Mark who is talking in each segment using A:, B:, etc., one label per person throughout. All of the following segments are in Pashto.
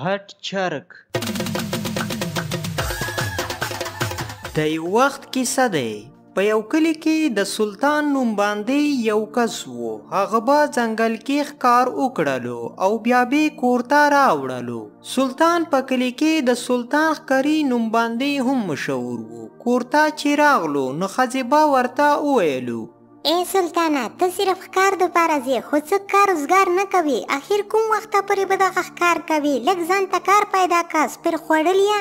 A: غټ چرګ د یو وخت کیسه دی په یو کلی کې د سلطان نوم باندې یو کس وو هغه به ځنګل کې ښکار وکړلو او بیا به کور ته راوړلو سلطان په کلي کې د سلطان ښکري نوم باندې هم مشهور وو کورته چې راغلو نو ښځې به ورته وویلو
B: اے سلطانه ته صرف ښکار د پاره ځې خو څه کار روزګار نه کوي اخر کوم وخت پورې به دغه ښکار کوي لږ ځان ته کار پیدا کا سپر خوړل یا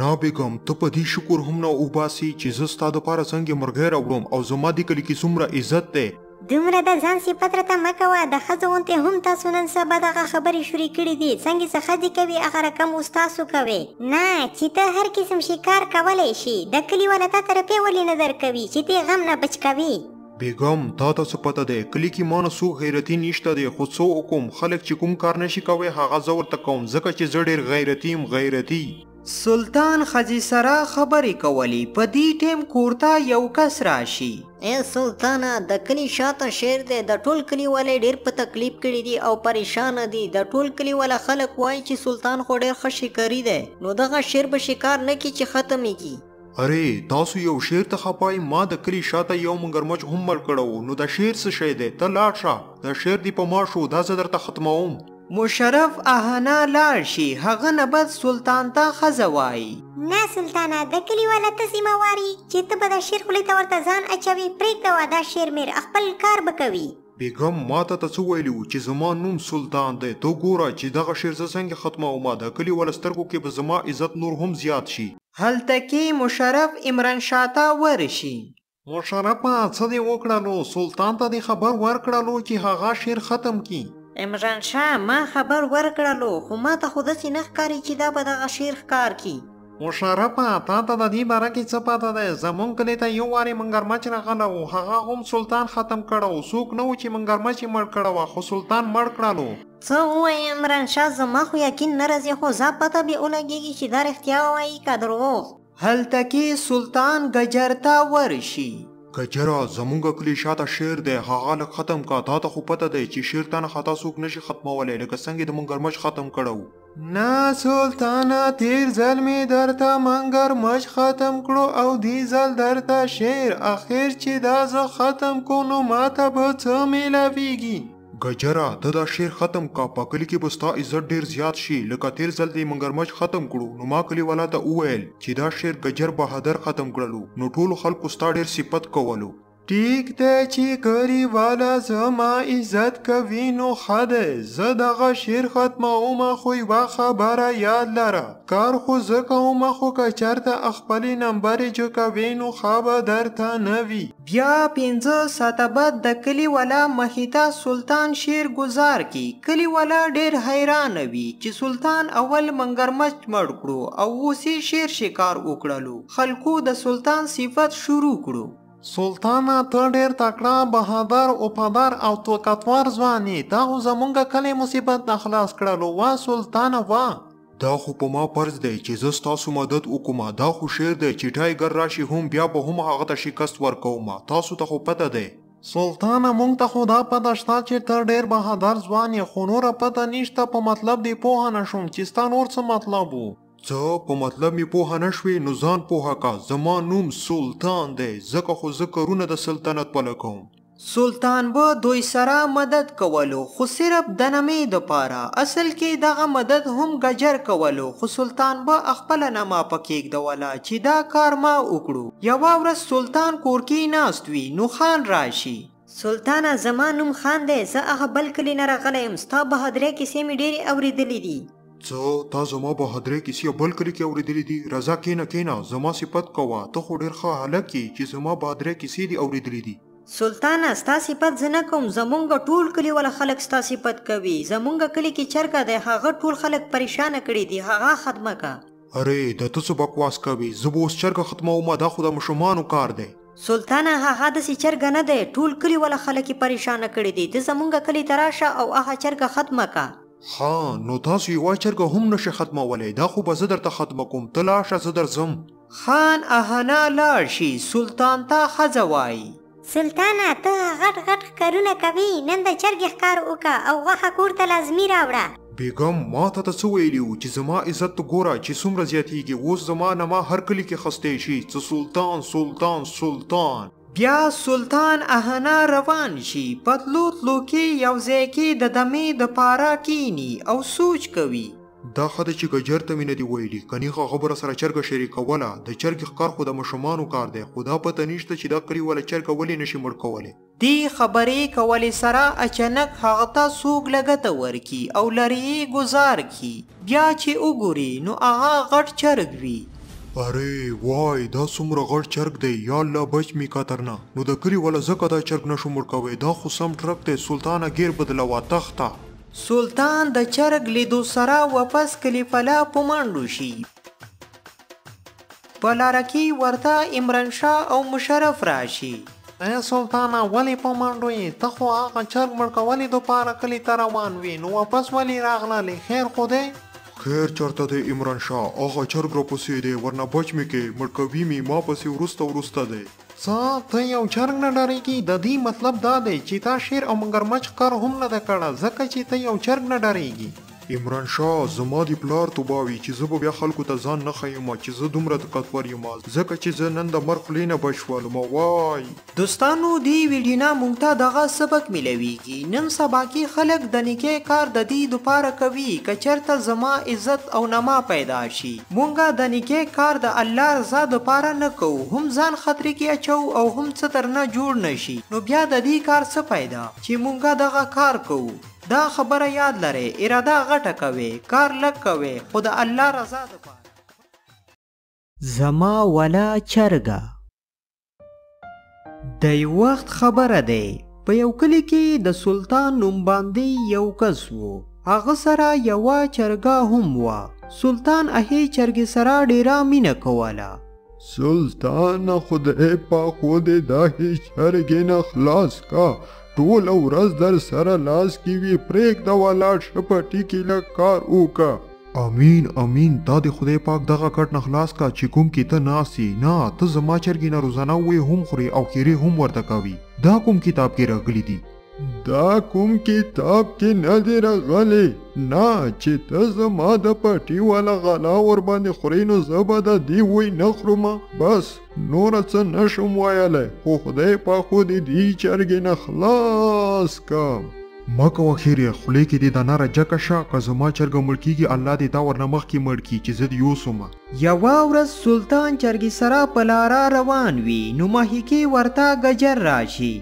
C: نه بیګم ته په دې شکر هم نه اوباسي چې زه ستا د پاره څنګه مرغۍ راوړم او زما د کلي کې څومره عزت دی
B: دومره د ځان صفت راته مه کوه د ښځو غونتې هم تاسو نن سبا دغه خبرې شروع کړې دي څنګه چې ښځې کوي هغه رقم اوس تاسو کوي نه چې ته هر قسم شکار کولی شي د کلي والا تا ته روپۍ ولې نه درکوي چې دې غم نه بچ کوي
C: بیګم تا ته څه پته دی کلي کې مانه څوک غیرتي نشته دی خو څه وکوم خلک چې کوم کار نشي کوی هغه زه ورته کوم ځکه چې زه ډېر غیرتي یم غیرتي
A: سلطان ښځې سره خبرې کولې په دې ټیم کورته یو کس راشي.
D: ای سلطانه د کلي شاته شعر دی د ټول کلي والي ډیر په تکلیف کړي دي او پریشانه دي د ټول کلي والا خلک وایي چې سلطان خو ډیر ښه شکاري دی نو دغه شعر به شکار نه کړي چې ختم یې
C: کړي. اره تاسو یو شیر ته خپای ما د کلی شاته یو مګرمچ هم مړ کړو نو دا شیر څه شی دی ته لاړ شه دا شیر دی په ما شو دا زه درته ختموم
A: مشرف اهنا لاړ شي هغه نه بد سلطان ته خزه وای.
B: نه سلطانه د کلی والا ته ذمه واری چې ته به دا شیر خلی ته ورته ځان اچوي پریږدوا دا شیر میر خپل کار به کوي
C: بیګم ماته ته څه ویلي وو چې زما نوم سلطان دی ته ګوره چې دغه شعر زه څنګه ختموم د کلي ولسترګو کې به زما عزت نور هم زیات شي
A: هلته کی مشرف عمران شاه ته ورشی.
C: مشرفه څه دی وکړلو سلطان ته دی خبر ورکړلو چی هغه شعر ختم کی.
D: عمران شاه ما خبر ورکړلو خو ماته خو دسی نه ښکاری چی دا به دغه شعر ښکار کی.
C: مشرفه تاته ددی باره کی څه پته دی زمونږ کلی ته یو واری منګرمچ راغلی وو هغه هم سلطان ختم کړو څوک نه وو چی منګرمچ یی مړ کړوه خو سلطان مړ کړلو.
D: څه ووايم عمران شاه زما خو يقين نه راځي خو ځا پته به ولګيږي چي دا رښتيا وايي که دروغ.
A: هلته کې سلطان ګجر ته ورشي.
C: ګجره زمونږ کلي شاته شیر دی هغه لږ ختم که تاته خو پته دی چی شیر تانه خطا څوک نشی ختمولی لکه څنګه د منګرمچ ختم کړو.
A: نه سلطانه تیر ځل می درته منګرمچ ختم کړو او دی ځل درته شیر اخیر چی دا زه ختم کو نو ماته به څه میلاویږي.
C: ګجره ته دا شعر ختم که په کلی کې به ستا عزت ډیر زیات شي لکه تیر ځل دی منګرمچ ختم کړو نو ما کلی والا ته وویل چې دا شعر ګجر بهادر ختم کړلو نو ټولو خلکو ستا ډیر صفت کولو.
A: ټیک ده چی کری والا زما عزت کوی نو ښه ده زه دغه شعر ختموم خو یوه خبره یاد لره کار خو زه کوم خو که چرته خپلی نمبری جوکوی نو ښه به درته نه وی. بیا پنځه ساعته بعد د کلي والا مخیته سلطان شیر گزار کی کلي والا ډیر حیران وي چې سلطان اول منګرمچ مړ کړو او اوس یې شیر شکار وکړلو خلکو د سلطان صفت شروع کړو.
C: سلطانه ته ډیر تکړه، بهادر، وفادار او طاقتور ځوان یې، تا خو زمونږ کلی مصیبت نه خلاص کړلو، واه سلطانه واه! دا خو په ما پرز دی چې زه ستاسو مدد وکوم دا خو شعر دی چې ټایګر راشي هم بیا به هم هغه ته شکست ورکوم تاسو ته خو پته دی سلطانه مونږ ته خو دا پته شته چې ته ډیر بهادر ځوان یې خو نوره پته نشته په مطلب دې پوه نه شوم چې ستا نور څه مطلب و څه په مطلب مې پوه نه شوې نو ځان پوه که زما نوم سلطان دی ځکه خو زه کرونه د سلطنت پله کوم.
A: سلطان به دوی سره مدد کولو خو صرف دنمې دپاره اصل کې دغه مدد هم ګجر کولو خو سلطان به خپله نمه په کېږدوله چې دا کار ما وکړو يوه ورځ سلطان کورکې ناست وي نو خان راشي.
D: سلطانه زما نوم خان دی زه هغه بل کلي نه راغلی يم ستا بهادرۍ کيسې مې ډېرې اورېدلې دي.
C: څه تا زما بهادرۍ کیسې یو بل کلي کې اورېدلې دي رضا کینه کینه زما صفت کوه ته خو ډېر ښه هلک یې چې زما بهادرۍ کیسې دې اورېدلې دي
D: سلطانه ستا صفت زه نه کوم زمونږ ټول کلي والا خلک ستا صفت کوي زمونږ کلي کې چرګه دی هغه ټول خلک پریشانه کړي دي هغه ختمه که
C: ارې دا ته څه بکواس کوې زه به اوس چرګه ختموم دا خو د مشومانو کار دی
D: سلطانه هغه داسې چرګه نه دی ټول کلي والا خلک یې پریشانه کړي دي ته زمونږ کلي ته راشه او هغه چرګه ختمه که.
C: ښه نو تاسو یوه چرګه هم نشئ ختمولی دا خو به زه درته ختمه کوم ته لاړ شه زه درځم.
A: خان اهنا لاړ شي سلطان ته ښځه وايي.
B: سلطانه ته غټ غټ ښکارونه کوي نن د چرګې ښکار وکه او غوښه کور ته لازمي راوړه.
C: بیګم ما تا ته څه ویلي وو چې زما عزت ته ګوره چې څومره زیاتیږي اوس زما نما هر کلي کې خسته شي څه سلطان سلطان سلطان.
A: بیا سلطان اهنه روان شي، په تلو تلو کې یو ځای کې د دمې د پاره کیني او سوچ کوي.
C: دا ښه ده چې ګجر ته مې نه دي ویلي، کني هغه به راسره چرګه شریکوله، د چرګې ښکار خو د ماشومانو کار دی، خو دا پته نشته چې دا کلیواله چرګه ولې نه شي مړ کولی.
A: دې خبرې کولې سره اچنک هغه ته څوګ لګته ورکي او لرې یې ګذار کښي. بیا چې وګوري نو هغه غټ چرګ وي.
C: ارې وای دا څومره غټ چرګ دی یا الله بچ مې که ترنه نو د کلي والا ځکه دا چرګ نه شو مړ کوی دا خو سم ټرک دی سلطانه ګیر بدلوه تښته.
A: سلطان د چرګ لیدو سره واپس کلي پلا په منډو شي. په لاره کې ورته عمران شاه او مشرف راشي.
C: ای سلطانه ولې په منډو یې ته خو هغه چرګ مړکولې دوپاره کلي ته روان وې نو واپس ولې راغللې خیر خو دی؟ خیر چرته دی عمران شاه هغه چرګ راپسې دی ورنه بچ مې کې مړکوي مې ما پسې وروسته وروسته دی. څه؟ ته یو چرګ نه ډاریږي؟ ددی مطلب دا دی چی تا شیر او منګرمچ ښکار هم نه ده کړه ځکه چی ته یو چرګ نه ډاریږي. عمران شاه زما دی پلار توبه وی چی زه به بیا خلکو ته ځان نه ښیم چی زه دومره طقتور یم ځکه چی زه نن د مرغ خولی نه بچ شولم وای.
A: دوستانو دی ویډیو نه مونږ ته دغه سبق میلاویږی نن سبا کی خلک دنیکی کار ددی دپاره کوی که چرته زما عزت او نما پیدا شی. مونږ د نیکۍ کار د الله رضا دپاره نه کوو، هم ځان خطرې کې اچوو او هم څه درنه جوړ نه شي، نو بیا ددې کار څه فایده چې مونږ دغه کار کوو. دا خبره یاد لرئ، اراده غټه کوئ، کار لږ کوئ، خو د الله رضا دپاره. زما ولا چرګه. د یو وخت خبره دی په یو کلی کې د سلطان نوم باندې یو کس وو هغه سره یوه چرګه هم وه سلطان اهې چرګې سره ډیره مینه کوله
E: سلطان خدای په خود د هې چرګې نه خلاص کا ټول ورځ در سره لاس کې وي پرېږده ولاړ شه په ټیکي لږ کار وکړه
C: امین امین تا د خدای پاک دغه کټ نه خلاص کا چې کوم کې ته ناست یې نه ته زما چرګې نه روزانه وې هم خورې او ښیرې هم ورته کوي دا کوم کتاب کې راغلي دي
E: دا کوم کتاب کې نه دی راغلی نه چې ته زما د پټي والا غلا ورباندې خورې نو زه به د دې وی نه خورم بس نور څه نشم ویلی خو خدای په خو دې دې چرګې نه خلاص کم
C: مکه وخیرې خولې کې دې د نره جکه شه که زما چرګه مړ کیږي الله دې دا ورنه مخکې مړ کړي چې زه دې یوسم
A: یوه ورځ سلطان چرګې سره په لاره روان وي نو ماهیکې ورته ګجر راشي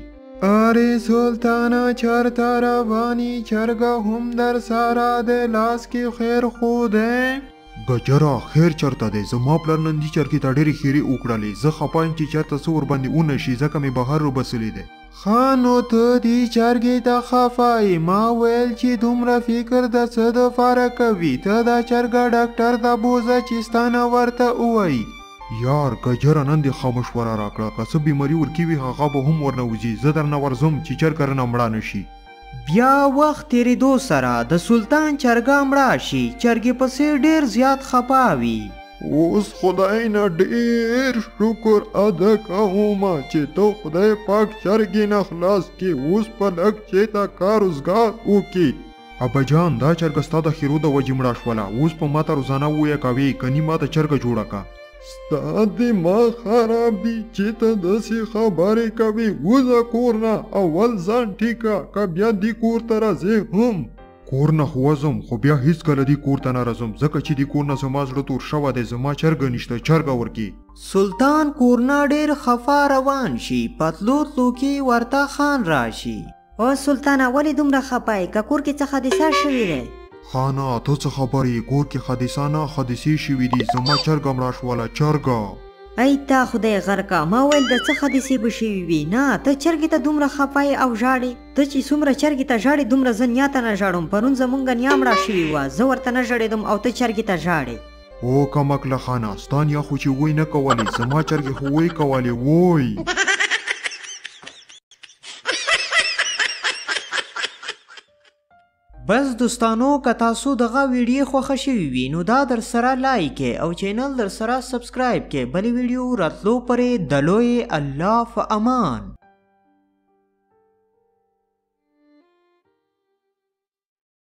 E: اره سلطانه چرته رواني چرګه هم در سره د لاس کې خیر خو دی
C: ګجره خیر چرته دی زما پلار نن دی چرکی ته ډیری ښیری اوکړلی زه خپه یم چی چرته څه ورباندی اونشی ځکه می بهر روبسلی دی.
E: ښه نو ته دی چرګی ته خفه یی ما ویل چی دومره فکر د څه د فاره کوی ته دا چرګه ډاکټر ته بوزه چی ستانه ورته ووایی.
C: یار ګجره نن دی ښه مشوره راکړه که څه بیمری ورکی وی هغه به هم ورنه وزی زه درنه ورځم چی چرګه رنه مړه نشی.
A: بیا وخت تېرېدو سره د سلطان چرګه مړه شي، چرګې پسې ډېر زیات خپه وي.
E: اوس خدای نه ډېر شکر ادا کوم چې ته خدای پاک چرګې نه خلاص کې، اوس په لږ چې ته کار روزګار وکې.
C: ابا جان دا چرګه ستا د ښېرو د وجې مړه شوله، اوس په ماته روزانه وویه کوې کني ماته چرګه جوړه که.
E: ستا دماغ خراب دی چې ته داسې خبرې کوې وځه کور نه اول ځان ټیک کړه که بیا دې کور ته راځې هم
C: کور نه خو وځم خو بیا هیڅکله دې کور ته نه راځم ځکه چې دې کور نه زما زړه تور شوی دی زما چرګه نشته چرګه ورکې
A: سلطان کورنه ډېر خفه روان شي په تلو تلو کې ورته خان راشي
F: او سلطانه ولې دومره خپه یې که کور کې څه حادثه شوې ده؟
C: خانه ته څه خبر یې کور کې حادثه نه حادثې شوې دي زما چرګه مړه شوله چرګه.
F: ای تا خدای غرق که ما ویل د څه حادثې به شوې وي نه ته چرګې ته دومره خپه یې او ژاړې ته چې څومره چرګې ته ژاړې دومره زه نیا ته نه ژاړم پرون زمونږ نیا مړه شوې وه زه ورته نه ژړېدم او ته چرګې ته ژاړې.
C: او کمکله خانه ستا نیا خو چې وی نه کولې زما چرګې خو وی کولې ووی.
A: بس دوستانو که تاسو دغه ویډیو خوښه شوي وي نو دا در سره لایک او چینل در سره سبسکرایب کې بلې ویډیو راتلو پرې د لوی الله په امان